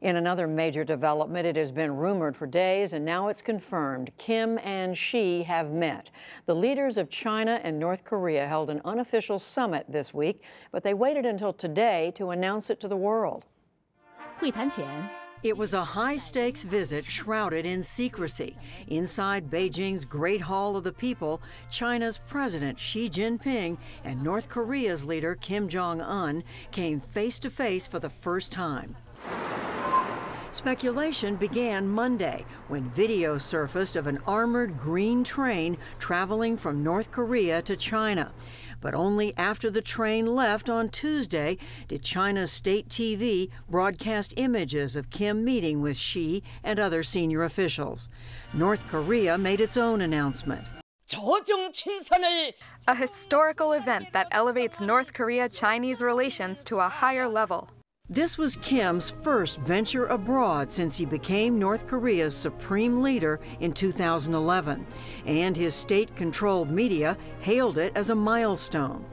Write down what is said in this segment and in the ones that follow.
In another major development, it has been rumored for days and now it's confirmed. Kim and Xi have met. The leaders of China and North Korea held an unofficial summit this week, but they waited until today to announce it to the world. It was a high stakes visit shrouded in secrecy. Inside Beijing's Great Hall of the People, China's President Xi Jinping and North Korea's leader Kim Jong un came face to face for the first time. Speculation began Monday when video surfaced of an armored green train traveling from North Korea to China. But only after the train left on Tuesday did China's state TV broadcast images of Kim meeting with Xi and other senior officials. North Korea made its own announcement. A historical event that elevates North Korea Chinese relations to a higher level. This was Kim's first venture abroad since he became North Korea's supreme leader in 2011, and his state controlled media hailed it as a milestone.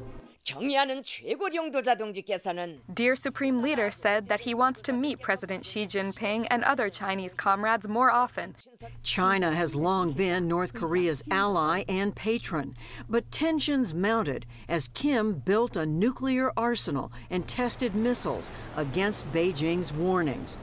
Dear Supreme Leader said that he wants to meet President Xi Jinping and other Chinese comrades more often. China has long been North Korea's ally and patron, but tensions mounted as Kim built a nuclear arsenal and tested missiles against Beijing's warnings.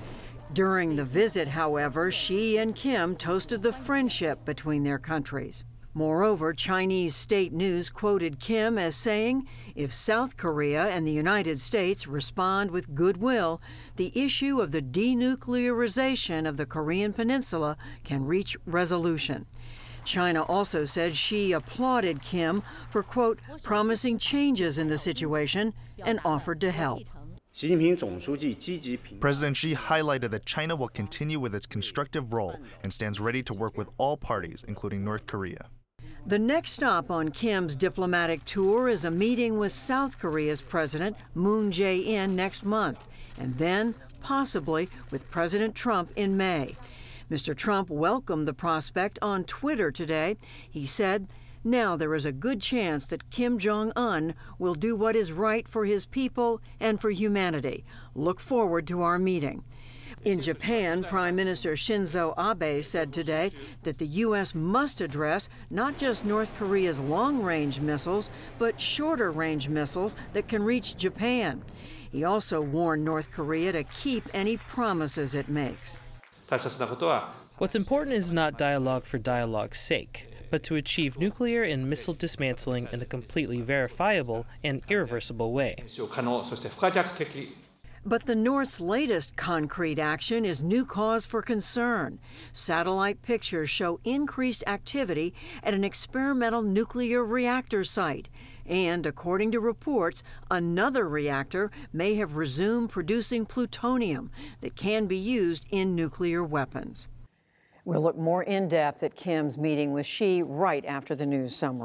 During the visit, however, Xi and Kim toasted the friendship between their countries. Moreover, Chinese state news quoted Kim as saying if South Korea and the United States respond with goodwill, the issue of the denuclearization of the Korean Peninsula can reach resolution. China also said Xi applauded Kim for, quote, promising changes in the situation and offered to help. President Xi highlighted that China will continue with its constructive role and stands ready to work with all parties, including North Korea. The next stop on Kim's diplomatic tour is a meeting with South Korea's President Moon Jae-in next month, and then possibly with President Trump in May. Mr. Trump welcomed the prospect on Twitter today. He said, now there is a good chance that Kim Jong un will do what is right for his people and for humanity. Look forward to our meeting. In Japan, Prime Minister Shinzo Abe said today that the U.S. must address not just North Korea's long range missiles, but shorter range missiles that can reach Japan. He also warned North Korea to keep any promises it makes. What's important is not dialogue for dialogue's sake, but to achieve nuclear and missile dismantling in a completely verifiable and irreversible way. But the North's latest concrete action is new cause for concern. Satellite pictures show increased activity at an experimental nuclear reactor site. And according to reports, another reactor may have resumed producing plutonium that can be used in nuclear weapons. We'll look more in depth at Kim's meeting with Xi right after the news summary.